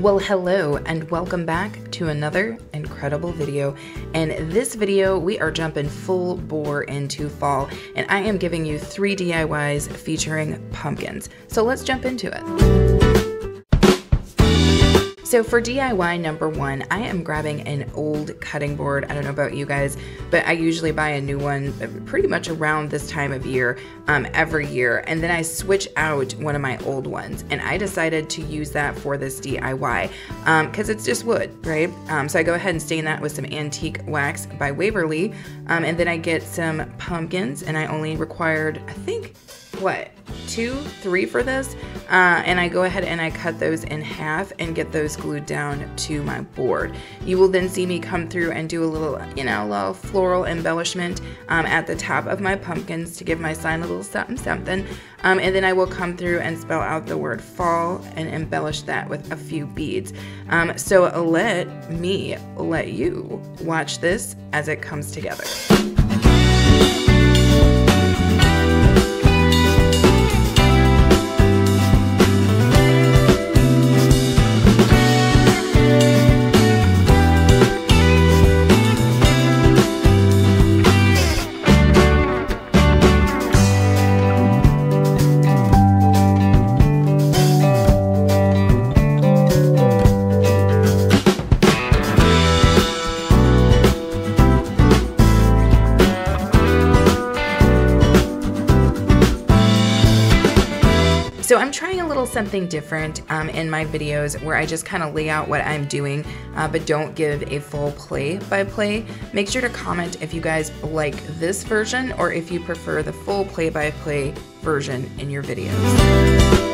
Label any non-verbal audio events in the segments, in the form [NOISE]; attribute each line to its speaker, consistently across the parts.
Speaker 1: Well, hello and welcome back to another incredible video. In this video, we are jumping full bore into fall and I am giving you three DIYs featuring pumpkins. So let's jump into it. So for DIY number one, I am grabbing an old cutting board. I don't know about you guys, but I usually buy a new one pretty much around this time of year um, every year. And then I switch out one of my old ones. And I decided to use that for this DIY because um, it's just wood, right? Um, so I go ahead and stain that with some antique wax by Waverly. Um, and then I get some pumpkins and I only required, I think, what, two, three for this. Uh, and I go ahead and I cut those in half and get those glued down to my board. You will then see me come through and do a little, you know, little floral embellishment um, at the top of my pumpkins to give my sign a little something something. Um, and then I will come through and spell out the word fall and embellish that with a few beads. Um, so let me let you watch this as it comes together. Little something different um, in my videos where I just kind of lay out what I'm doing, uh, but don't give a full play by play. Make sure to comment if you guys like this version or if you prefer the full play by play version in your videos.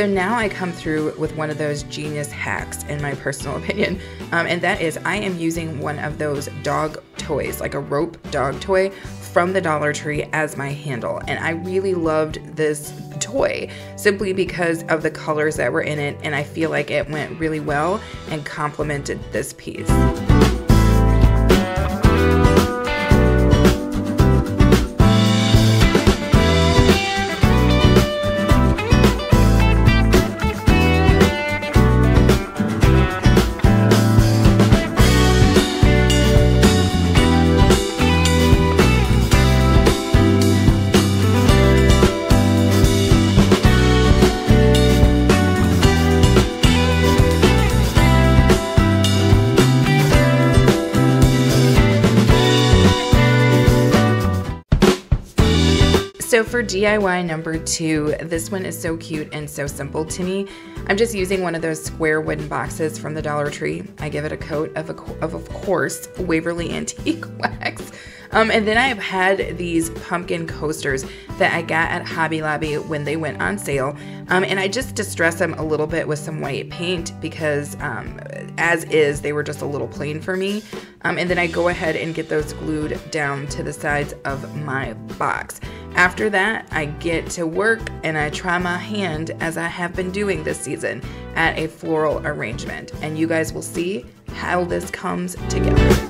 Speaker 1: So now I come through with one of those genius hacks, in my personal [LAUGHS] opinion, um, and that is I am using one of those dog toys, like a rope dog toy from the Dollar Tree as my handle. And I really loved this toy simply because of the colors that were in it, and I feel like it went really well and complemented this piece. So for DIY number two, this one is so cute and so simple to me. I'm just using one of those square wooden boxes from the Dollar Tree. I give it a coat of, a, of, of course, Waverly Antique [LAUGHS] Wax. Um, and then I've had these pumpkin coasters that I got at Hobby Lobby when they went on sale. Um, and I just distress them a little bit with some white paint because um, as is, they were just a little plain for me. Um, and then I go ahead and get those glued down to the sides of my box. After that, I get to work and I try my hand, as I have been doing this season, at a floral arrangement. And you guys will see how this comes together.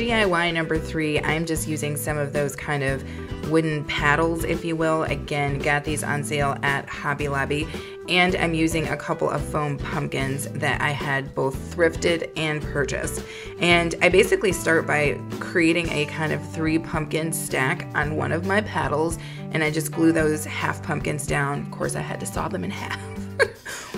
Speaker 1: DIY number three, I'm just using some of those kind of wooden paddles, if you will. Again, got these on sale at Hobby Lobby. And I'm using a couple of foam pumpkins that I had both thrifted and purchased. And I basically start by creating a kind of three pumpkin stack on one of my paddles. And I just glue those half pumpkins down. Of course, I had to saw them in half. [LAUGHS]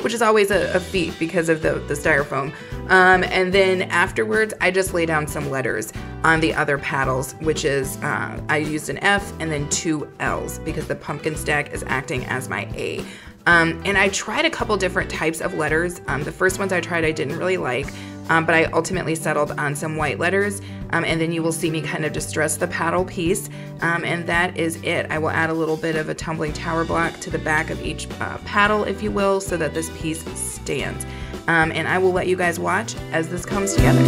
Speaker 1: which is always a, a, feat because of the, the styrofoam. Um, and then afterwards, I just lay down some letters on the other paddles, which is uh, I used an F and then two L's because the pumpkin stack is acting as my A. Um, and I tried a couple different types of letters. Um, the first ones I tried I didn't really like, um, but I ultimately settled on some white letters. Um, and then you will see me kind of distress the paddle piece. Um, and that is it. I will add a little bit of a tumbling tower block to the back of each uh, paddle, if you will, so that this piece stands. Um, and I will let you guys watch as this comes together.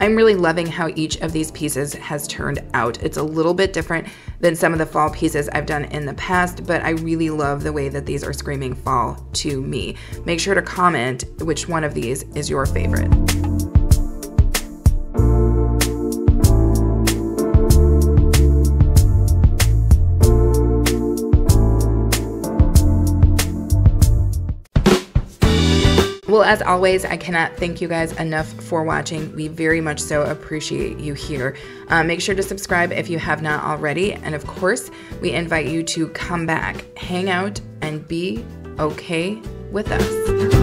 Speaker 1: I'm really loving how each of these pieces has turned out. It's a little bit different than some of the fall pieces I've done in the past, but I really love the way that these are screaming fall to me. Make sure to comment which one of these is your favorite. Well, as always, I cannot thank you guys enough for watching. We very much so appreciate you here. Uh, make sure to subscribe if you have not already. And of course, we invite you to come back, hang out, and be okay with us.